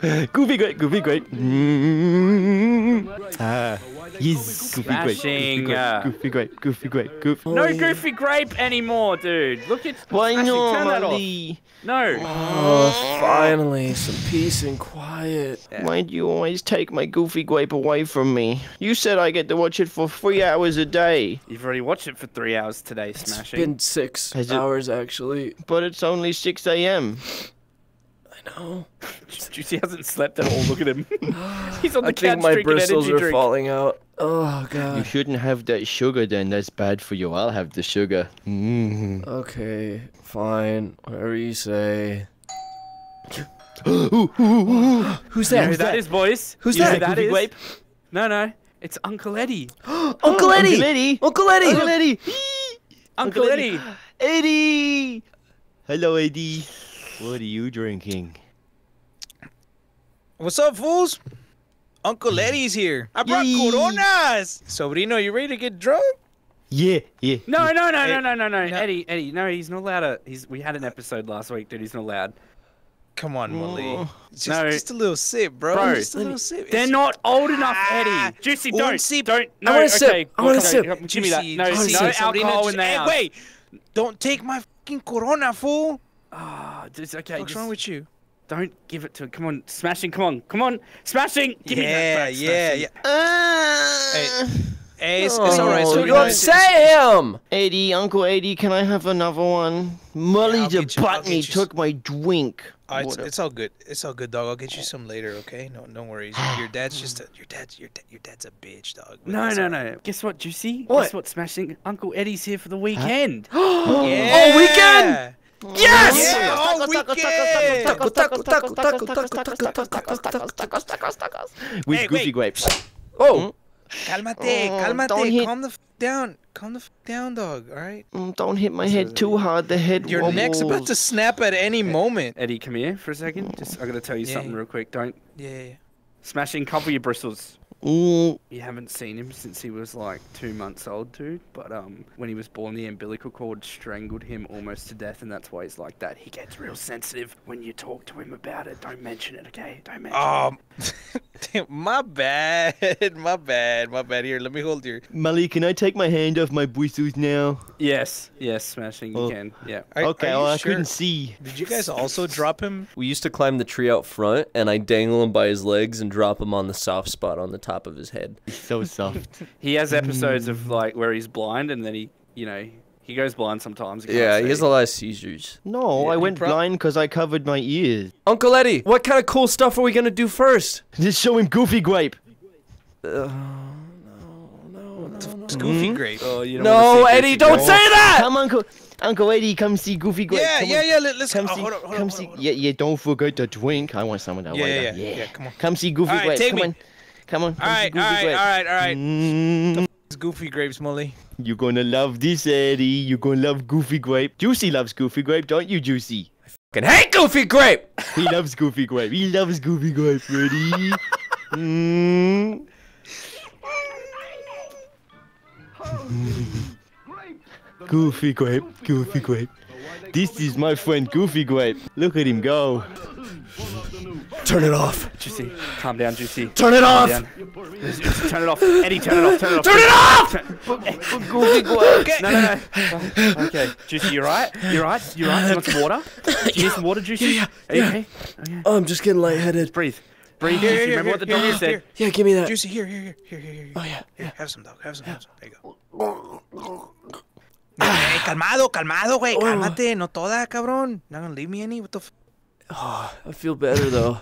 Gooby grape, gooby grape. Mm. Ah, yes, gooby grape, gooby Smashing, grape, uh, gooby grape, gooby grape, gooby. No Gooby Grape anymore, dude. Look at Why Smashing, not, turn that off. No. Oh, finally, some peace and quiet. Why do you always take my gooby grape away from me? You said I get to watch it for three hours a day, You've already watched it for three hours today, It's Smashing. been six Has it- hours, actually. but it's only 6 a.m. I know. Juicy hasn't slept at all. Look at him. He's on the I couch think my drinking bristles are drink. falling out. Oh, god. You shouldn't have that sugar then, that's bad for you. I'll have the sugar. Mm. Okay, fine. Whatever you say. Who's You know that? who that is, boys? Who's You know that? who that Gooby is? grape? No, no. It's Uncle Eddie. Uncle Eddie! Uncle Eddie! Uncle Eddie! Uncle Eddie! Uncle Uncle Eddie. Eddie! Hello, Eddie. What are you drinking? What's up, fools? Uncle Eddie's here. I brought Yay. Coronas. Sobrino, you ready to get drunk? Yeah, yeah. No, no, no, no, no, no, no, no. Eddie, Eddie, no, he's not allowed to. He's. We had an episode last week, dude. He's not allowed. Come on, Mully. Oh. Just, No. just a little sip, bro. Bro, just a little sip. They're It's- not old enough, Ah, Eddie. Juicy, don't, sip. don't. No, wanna sip. I wanna sip. Give me that. Juicy, No, juicy, no alcohol in just- the Hey, house. wait. Don't take my fucking Corona, fool. Ah, just, okay, What's just wrong with you? don't give it to. him. Come on, smashing. Come on, come on, smashing. Give me that yeah, back, yeah, Smashing. yeah. Uh, Hey, Hey, it's, it's all right. Oh, So you upset him! Eddie, Uncle Eddie, can I have another one? Mully I'll the get botany took my drink. Uh, it's, it's all good. It's all good, dog. I'll get you some later, okay? No, no worries. Your dad's just a, your dad's your dad your dad's a bitch, dog. No, no, all no. Guess what, Juicy? What? Guess what, Smashing? Uncle Eddie's here for the weekend. Yeah. Oh, weekend! Yes! Yeah, all weekend. Taco, taco, taco, taco, taco, taco, taco, With Hey, gooby wait. grapes. Oh, Calmate, Oh, don't calmate. hit- Calm the f down. Calm the f down, dog. All right. Mm, Don't hit my head too hard. The head Your neck's about to snap at any moment. Eddie, come here for a second. Just, I gotta tell you Yeah. something real quick. Don't Yeah. yeah. smashing. Cover your bristles. Mm, You haven't seen him since he was like two months old, dude. But um, when he was born, the umbilical cord strangled him almost to death, and that's why he's like that. He gets real sensitive when you talk to him about it. Don't mention it, okay? Don't mention Um, my bad, my bad, my bad. Here, let me hold your. Mully, can I take my hand off my bristles now? Yes, yes, smashing. You Oh. can. Yeah. Are, okay, are you well, I couldn't see. Did you guys also drop him? we used to climb the tree out front, and I dangle him by his legs and drop him on the soft spot on the top of his head. It's so soft. He has episodes of mm. like where he's blind, and then he, you know, he goes blind sometimes. can't Yeah, he has a lot of seizures. No, Yeah, I went prob- blind because I covered my ears. Uncle Eddie, what kind of cool stuff are we gonna do first? Just show him gooby grape. Uh, it's Gooby hmm? Grape. Oh, you don't No, wanna Eddie, Gooby don't say that! Come, Uncle, Uncle Eddie, come see Gooby Grape. Yeah, come yeah, on. yeah. Let, us Come oh, see, hold on, hold on, come hold see. on, hold on. Yeah, yeah. Don't forget the drink. I want some of that Yeah, later. yeah, yeah, yeah, come on. Come see Gooby All right, Grape. take come me. on, come on. Come All see right, Gooby all right, Grape. all right, all right. Mm, It's Gooby Grapes, Mully. you're gonna love this, Eddie. You're gonna love Gooby Grape. Juicy loves Gooby Grape, don't you, Juicy? I fucking hate Gooby Grape! He loves Gooby Grape. He loves Gooby Grape. Ready? mm. Gooby Grape. Gooby Grape. This is my friend Gooby Grape. Look at him go. Turn it off! Juicy, calm down, Juicy. Turn it off! Calm down. Just- just Turn it off, Eddie. Turn it off. Turn it off. Turn it off! Turn- Gooby Grape. No, no, no. Okay, Juicy, you right? You right? You right? You want some water? Do you need some water, Juicy? Yeah, Are you yeah. okay? Oh, okay. Oh, I'm just getting lightheaded. Breathe. Breathe, Here, Juicy. here, Remember here, what the doctor here, said? here. Yeah, give me that. Juicy, here, here, here, here, here, here. Oh, yeah, Here, have some, dog. Have some, have some. There you go. Hey, calmado, calmado, güey. Oh. Cálmate, no toda, cabrón. Not gonna leave me any. What the f? Oh, I feel better, though.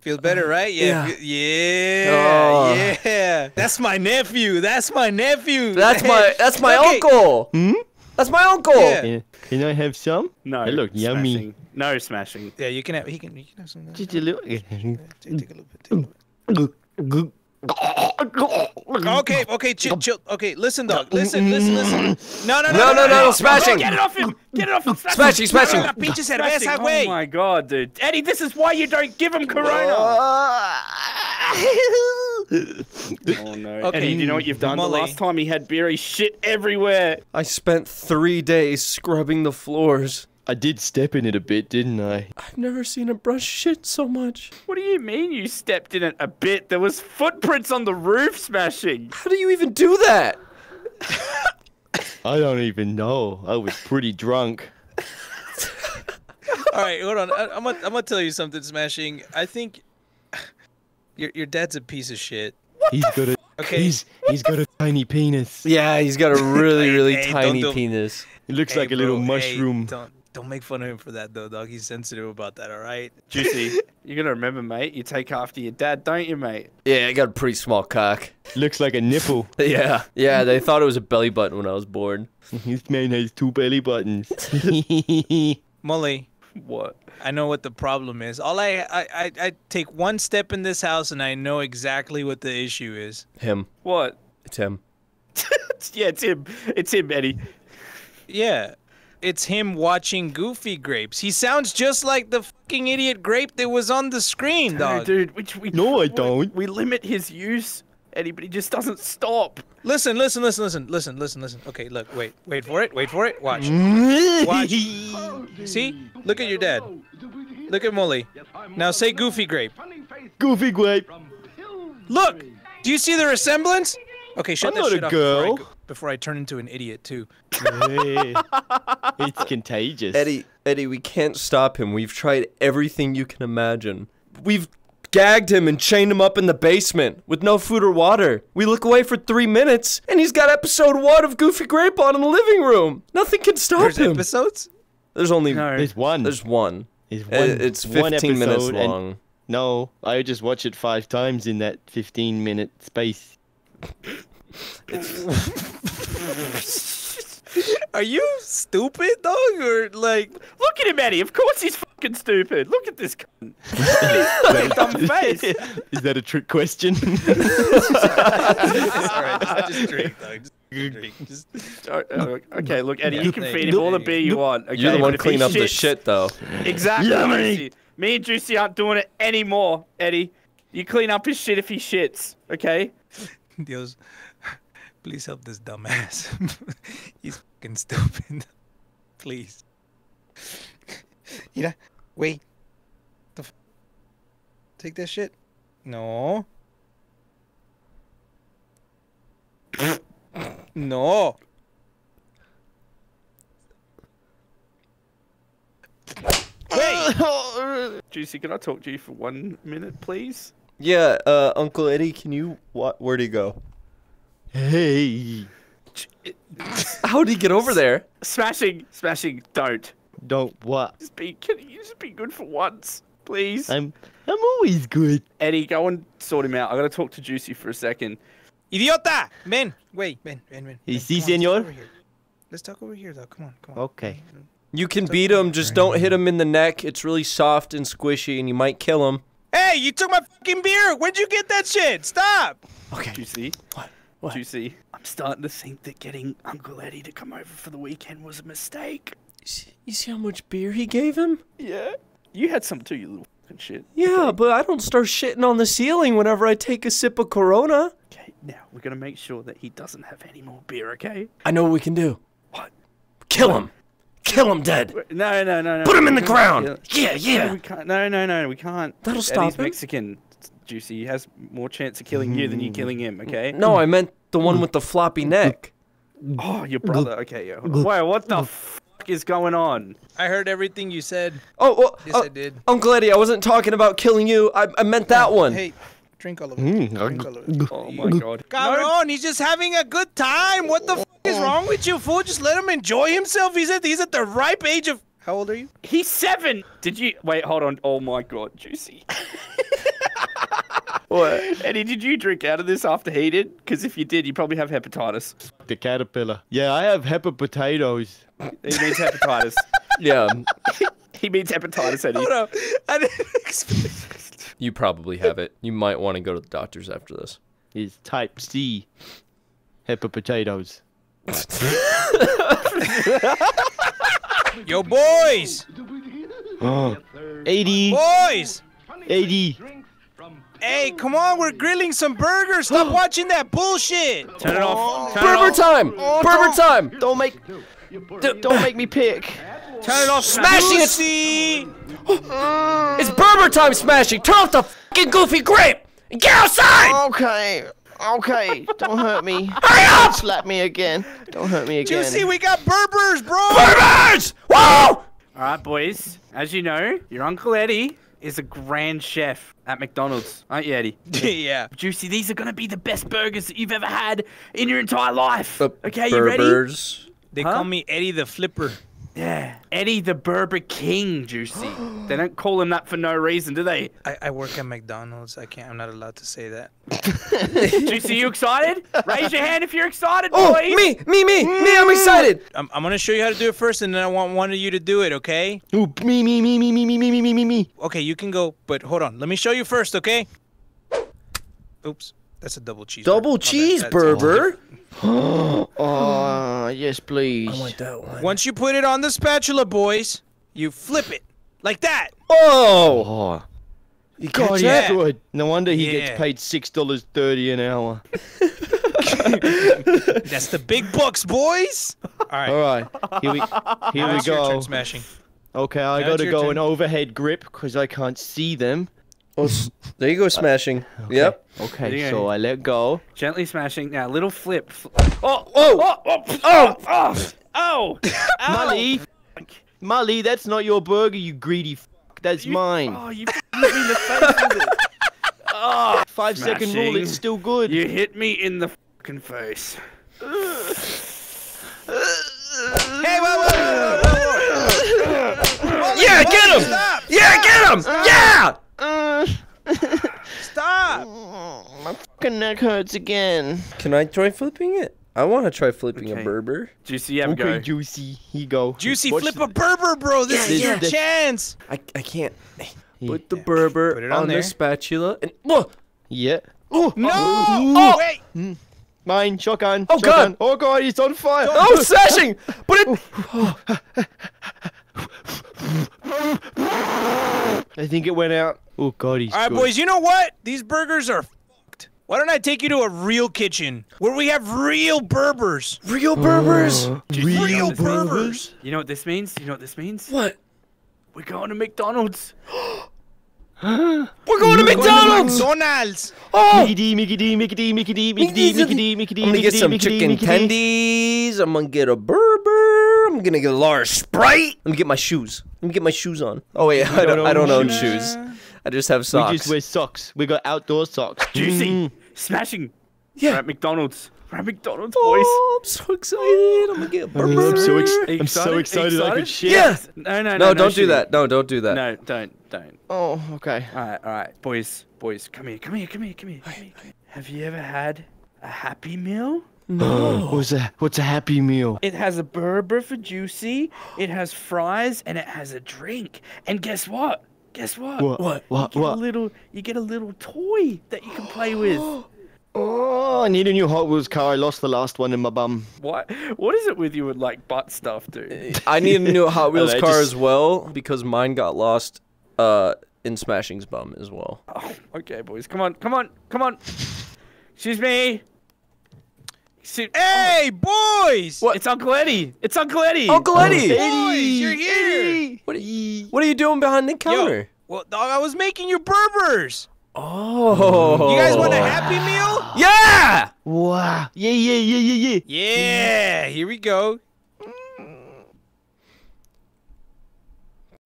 Feels better, right? Yeah. Yeah. Yeah. Oh. Yeah. That's my nephew. That's my nephew. That's my that's my Okay. uncle! Hmm? That's my uncle! Yeah. Yeah. Can I have some? No. They look yummy. smashing. No smashing. Yeah, you can have. He can. You can have some. Just a little. Take, take a little bit. Take a little bit. Okay, okay, chill, chill. Okay, listen, dog. Listen, listen, listen. No, no, no, No, no, no, no, smashing! Get it off him! Get it off him! Smashing, smashing! Una pinche Smashing. cerveza, Oh güey. my god, dude. Eddie, this is why you don't give him Corona. Oh no. Okay, Eddie, do you know what you've done? Mully. The last time he had beer, he shit everywhere. I spent three days scrubbing the floors. I did step in it a bit, didn't I? I've never seen a brush shit so much. What do you mean you stepped in it a bit? There was footprints on the roof smashing. How do you even do that? I don't even know. I was pretty drunk. All right, hold on. I, I'm gonna I'm gonna tell you something, Smashing. I think your your dad's a piece of shit. He's got a Okay. he's he's got a tiny penis. Yeah, he's got a really, really Hey, don't tiny do- penis. It looks Hey, like a little bro, hey, mushroom. don't don't make fun of him for that though, dog. He's sensitive about that. All right. Juicy, you gotta remember, mate. You take after your dad, don't you, mate? Yeah, I got a pretty small cock. Looks like a nipple. Yeah. Yeah, they thought it was a belly button when I was born. this man has two belly buttons. Mully, What? I know what the problem is. All I, I I I take one step in this house and I know exactly what the issue is. Him. What? It's him. yeah, it's him. It's him, Eddie. Yeah. It's him watching Gooby Grapes. He sounds just like the fucking idiot grape that was on the screen, No, dog. dude. Which we No, I don't. We limit his use, Eddie, but he just doesn't stop. Listen, listen, listen, listen, listen, listen, listen. Okay, look, wait, wait for it, wait for it. Watch. Watch. Oh, see? Look at your dad. Look at Mully. Now say Gooby Grape. Gooby grape. Look! Do you see the resemblance? Okay, shut I'm that not a shit up before I, girl. Go- before I turn into an idiot too. It's contagious. Eddie, Eddie, we can't stop him. We've tried everything you can imagine. We've gagged him and chained him up in the basement with no food or water. We look away for three minutes, and he's got episode one of Gooby Grape on in the living room. Nothing can stop There's him. episodes? There's only No. There's one. there's one. There's Uh, one. it's one 15 minutes long. No, I just watch it five times in that 15 minute space. Are you stupid, dog? Or like Look at him, Eddie. Of course he's fucking stupid. Look at this cunt. His dumb face. Is that a trick question? Alright, just, just drink, dog. Just drink. Just oh, okay, look, Eddie, Yeah, you can thank feed you. him all the beer you want. Okay, You're the one if cleaning up the shit, though. Exactly. Yummy. Me and Juicy aren't doing it anymore, Eddie. You clean up his shit if he shits, okay? Dios, please help this dumbass. He's fucking stupid. please. Mira, wait. The f- Take that shit. No. no. Wait. Juicy, can I talk to you for one minute, please? Yeah, uh, Uncle Eddie, can you what? Where'd he go? Hey, How'd he get over there? Smashing, smashing, don't. don't what? Just be, can you just be good for once, please? I'm I'm always good. Eddie, go and sort him out. I gotta talk to Juicy for a second. Idiota! Ven. Wait, ven, ven, ven. Y ven. sí, let's talk señor. over here. Let's talk over here, though. Come on, come on. Okay. You can beat him, just don't hit him in the neck. It's really soft and squishy, and you might kill him. Hey, you took my fucking beer. Where'd you get that shit? Stop. Okay. You see? What? What? Juicy. I'm starting to think that getting Uncle Eddie to come over for the weekend was a mistake. You see, you see how much beer he gave him? Yeah. You had some too, you little fucking shit. Yeah, but I don't start shitting on the ceiling whenever I take a sip of Corona. Okay, now we're gonna make sure that he doesn't have any more beer, okay? I know what we can do. What? Kill him. Kill him dead. No, no, no, no. Put him in the Yeah. ground. Yeah, No, yeah. we can't. No, no, no, we can't. That'll Eddie's stop him. Mexican. Juicy. He has more chance of killing you than you killing him, okay? No, I meant the one with the floppy neck. Oh, your brother. Okay, yeah. Wait, what the fuck is going on? I heard everything you said. Oh, well, Yes, oh, I uh, did. Uncle Eddie, I wasn't talking about killing you. I, I meant that one. Hey, drink all of it. Mm, Drink all of it. Oh my god. Cabron, he's just having a good time. What the f- is wrong with you, fool? Just let him enjoy himself. He's at he's at the ripe age of. How old are you? He's seven. Did you wait? Hold on. Oh my god, Juicy. What? Eddie, did you drink out of this after he did? Because if you did, you probably have hepatitis. The caterpillar. Yeah, I have hepper potatoes. He means hepatitis. Yeah, he means hepatitis, Eddie. Hold up. I didn't expect. you probably have it. You might want to go to the doctors after this. Is type C. Hepper potatoes. Yo, boys, Oh. 80. boys. 80. Hey, come on, we're grilling some burgers. Stop watching that bullshit. Turn it off. Oh. Turn it Berber off. time! Oh, Berber time! Don't make. d- don't make me pick. Turn it off. Smashing it. See? It's Berber time smashing. Turn off the fucking gooby grip and get outside. Okay. Okay. Don't hurt me. Hurry up! Slap me again. Don't hurt me again. Juicy, we got Berbers, bro. Berbers! Whoa! All right, boys. As you know, your uncle Eddie is a grand chef at McDonald's, aren't you, Eddie? yeah. Juicy, these are gonna be the best burgers that you've ever had in your entire life. Uh, okay, you ready? They Huh? call me Eddie the Flipper. Yeah. Eddie the Berber King, Juicy. they don't call him that for no reason, do they? I, I work at McDonald's. I can't. I'm not allowed to say that. Juicy, you excited? Raise your hand if you're excited, Oh, boys. me, me, me, me! I'm excited. I'm, I'm gonna show you how to do it first, and then I want one of you to do it. Okay? Ooh, me, me, me, me, me, me, me, me, me, me, me. Okay, you can go, but hold on. Let me show you first. Okay? Oops, that's a double cheese. Double cheese burger. Oh, yes, please. I want that one. Once you put it on the spatula, boys, you flip it like that. Oh, Oh, you God, catch he's that? good. No wonder he Yeah. gets paid six dollars thirty an hour. That's the big bucks, boys. All right. All right, here we here now we it's your go. turn smashing. Okay, I Now gotta go turn. an overhead grip because I can't see them. Oh, there you go, uh, smashing. Yep. Okay, There you so. I let go. Gently smashing. Now, little flip. Fl- Oh, Oh, oh, oh, oh, oh, oh, oh. oh, oh, oh. Mully, Mully, that's not your burger, you greedy. F- that's You- mine. Oh, you hit me in the face with it. Oh, Five second rule, smashing. it's still good. you hit me in the fucking face. Hey, whoa, whoa, whoa, whoa, whoa. Yeah, get him! Stop! Yeah, get him! Ah. Yeah! Stop! Mm, my fucking neck hurts again. Can I try flipping it? I want to try flipping a Okay. Berber. Juicy, have a Okay, go. juicy. he go. Juicy, Watch flip the- a Berber, bro. This is Yeah, your chance. I, I can't Here. put the Berber Put it on, on the spatula and whoa! Yeah. Oh, No! Oh! Wait. Mm. mine. Shotgun. Oh, shotgun. God. Oh god, he's on fire. Oh, smashing! But it. I think it went out. Oh god, he's All right, good. boys. You know what? These burgers are fucked. Why don't I take you to a real kitchen where we have real Berbers? Real Berbers. Real Berbers. You know what this means? You know what this means? What? We're going to McDonald's. We're going to McDonald's. McDonald's. Oh! Mickey D, Mickey D, Mickey D, Mickey D, Mickey D, Mickey D, Mickey D, I'm gonna Mickey get D, some Mickey D, chicken Mickey D. tendies. I'm gonna get a Berber. I'm gonna get a large Sprite. Let me get my shoes. Let me get my shoes on. Oh wait, I don't. don't I don't own own shoes. shoes. I just have We socks. just wear socks. We got outdoor socks. Juicy, Mm. smashing. Yeah. We're at McDonald's. We're at McDonald's, boys. Oh, I'm so excited. I'm gonna get a Berber. I'm so, ex- Are I'm so excited? excited I could Excited? shit. Yeah. No, no, no. No, don't do that. No, don't do that. No, don't, don't. Oh, okay. All right, all right, boys, boys, come here, come here, come here. Come here. come here. Have you ever had a Happy Meal? What's a what's a happy meal? It has a Berber for juicy, it has fries, and it has a drink. And guess what? Guess what? What? What? What? You get a little, you get a little toy that you can play with. Oh, I need a new Hot Wheels car. I lost the last one in my bum. what? What is it with you with like butt stuff, dude? I need a new Hot Wheels I car just- as well because mine got lost uh, in Smashing's bum as well. Oh, okay, boys, come on, come on, come on. Excuse me. Excuse- oh Hey, boys! What? It's Uncle Eddie. It's Uncle Eddie. Uncle Eddie! Boys, you're here. What are, you, what are you doing behind the counter? Yo, counter? well, I was making you Berbers. Oh. You guys want a Happy Meal? Yeah! Wow. Yeah, yeah, yeah, yeah, yeah. Yeah, here we go.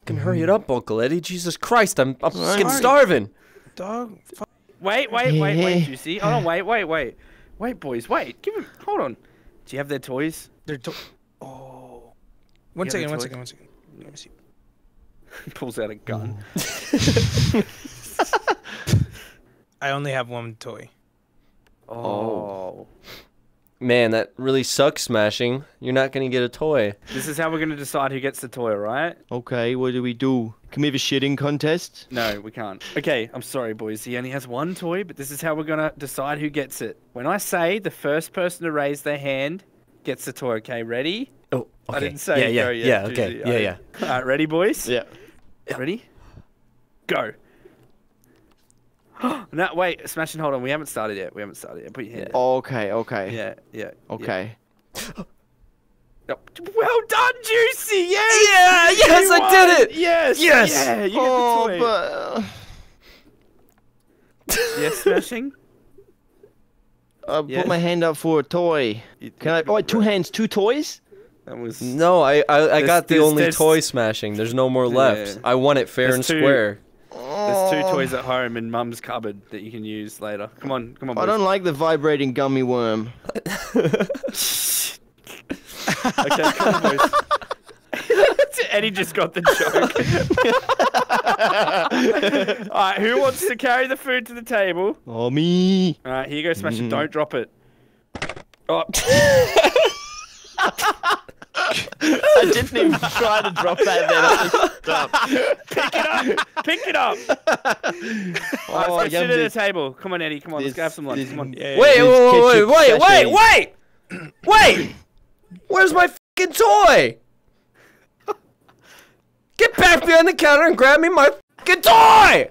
Can hurry it up, Uncle Eddie. Jesus Christ, I'm, I'm Sorry. getting starving. Dog, fuck. Wait, wait, wait, wait, Yeah. Juicy. Hold on, wait, wait, wait. Wait, boys, wait. Give him. Hold on. Do you have their toys? They're to- oh. One Yeah, second, one that's second, one second. Let me see. He pulls out a gun. Mm. I only have one toy. Oh. oh. Man, that really sucks, Smashing. You're not gonna get a toy. This is how we're gonna decide who gets the toy, right? Okay, what do we do? Can we have a shitting contest? No, we can't. Okay, I'm sorry, boys. He only has one toy, but this is how we're gonna decide who gets it. When I say the first person to raise their hand gets the toy, okay? Ready? Oh, okay. I didn't say yeah, yeah, go yet. yeah, okay, Juicy. yeah, yeah. All right, ready, boys? Yeah. Ready? Go. no, wait, smash and hold on. We haven't started yet. We haven't started yet. Put your hand. Okay, okay. Yeah, yeah. yeah. Okay. Well done, Juicy. Yes. Yeah, yes, You I won! did it. Yes. Yes! Yeah, you Oh, get the oh, toy. but Yes, smashing. I Yes. put my hand up for a toy. Can I? Oh, wait, two hands, two toys. That was. No, I I, I got the only there's- toy smashing. There's no more left. Yeah. I won it fair There's and two- square. There's two oh. toys at home in Mum's cupboard that you can use later. Come on, come on, I don't like the vibrating gummy worm. Okay, come on, boys. Eddie just got the joke. All right, who wants to carry the food to the table? Oh me. All right, here you go, Smash it. Mhm. Don't drop it. Oh, I didn't even try to drop that then. I just stopped. pick it up! Pick it up! All right, Oh, let's go sit at the table. Come on, Eddie. Come on, let's this- go have some lunch. this- Come on. Yeah, Wait, These wait, wait, wait, wait, wait, wait! Where's my fucking toy? Get back behind the counter and grab me my fucking toy!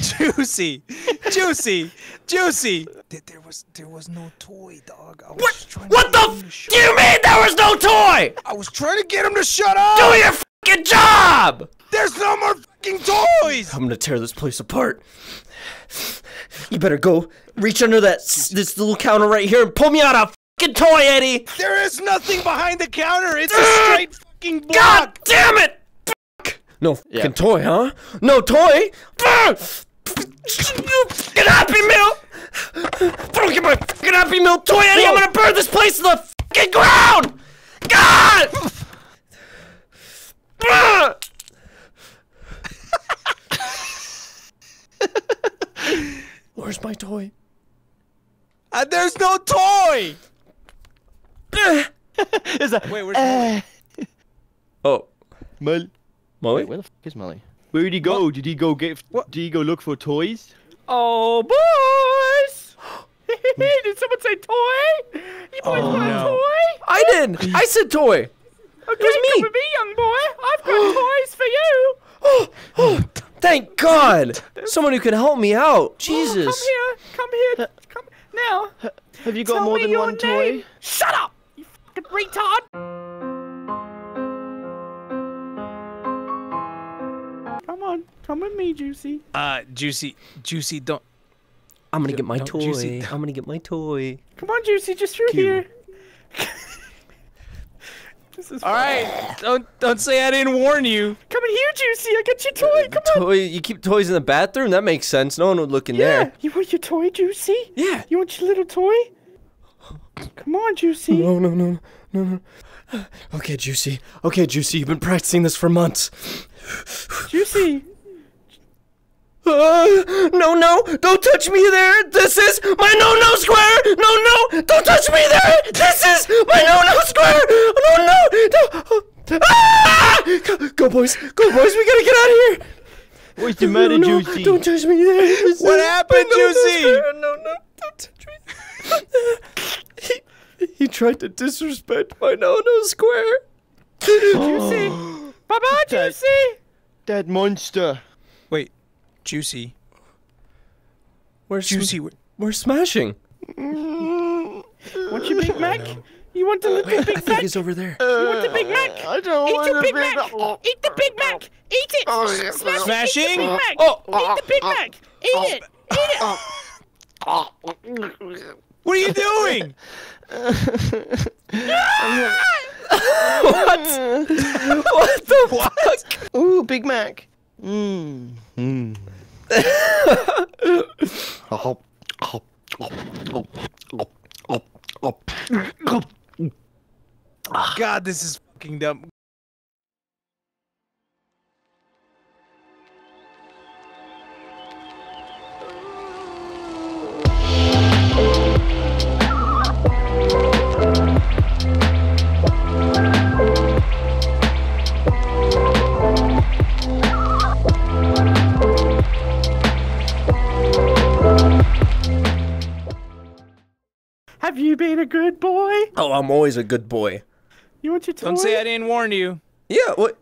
Juicy, juicy, juicy. There, there was there was no toy, dog. I was What? What the f- do you mean there was no toy? I was trying to get him to shut up. Do your fucking job! There's no more fucking toys. I'm gonna tear this place apart. You better go reach under that this little counter right here and pull me out a fucking toy, Eddie. There is nothing behind the counter. It's a ah! straight fucking block. God damn it! Fuck. No fucking Yeah. toy, huh? No toy? Fucking Happy Meal! Don't get my fucking Happy Meal toy, Eddie! I'm gonna burn this place to the fucking ground! God! Ah! Where's my toy? And there's no toy. Is that? Wait, where's Mully? Uh. Oh, Mul- Mully? Wait, where the f is Molly? Where did he go? Did he go get? What? Did he go look for toys? Oh, boys! Did someone say toy? You boys Oh, want no. a toy? I didn't. I said toy! Okay, was me. come with me, young boy. I've got toys for you. Oh, oh, thank God! Someone who can help me out. Jesus. Oh, come here. Come here. Come now. Have you got Tell more than one name. toy? Shut up, you fucking retard. Come on, come with me, Juicy. Uh, juicy, juicy. Don't. I'm gonna get my toy. juicy- I'm gonna get my toy. Come on, Juicy, just through here. This is All right. Don't don't say I didn't warn you. Come in here, Juicy. I got your toy. Come on. Toy? You keep toys in the bathroom? That makes sense. No one would look in Yeah. there. You want your toy, Juicy? Yeah. You want your little toy? Come on, Juicy. No, no, no, no, no. Okay, Juicy. Okay, Juicy. You've been practicing this for months. Juicy. Uh, no, no, don't touch me there. This is my no-no square. No, no, don't touch me there. This is my no-no square. No, no, no. Ah! Go, go, boys. Go, boys. We gotta get out of here. What's the matter, no, no, Juicy? Don't touch me there. This What is happened, my no-no Juicy? square. No, no, don't touch me. he, he tried to disrespect my no-no square. Juicy. Bye bye, Dad. Juicy. That monster. Wait, juicy, Where's juicy. wh- We're smashing. Want your Big Mac? You want the little I Big think Mac? he's over there. You want the Big Mac? Uh, I don't Eat want your a Big big Mac. Eat the Big Mac. Eat it. Oh, Smash it. Eat Smashing? the Big Mac. Oh. Eat the Big Mac. Eat it. Eat it. What are you doing? what? what the fuck? Ooh, Big Mac. Mmm. Mmm. God, this is fucking dumb. Have you been a good boy? Oh, I'm always a good boy. You want your toy? Don't say I didn't warn you. Yeah, what?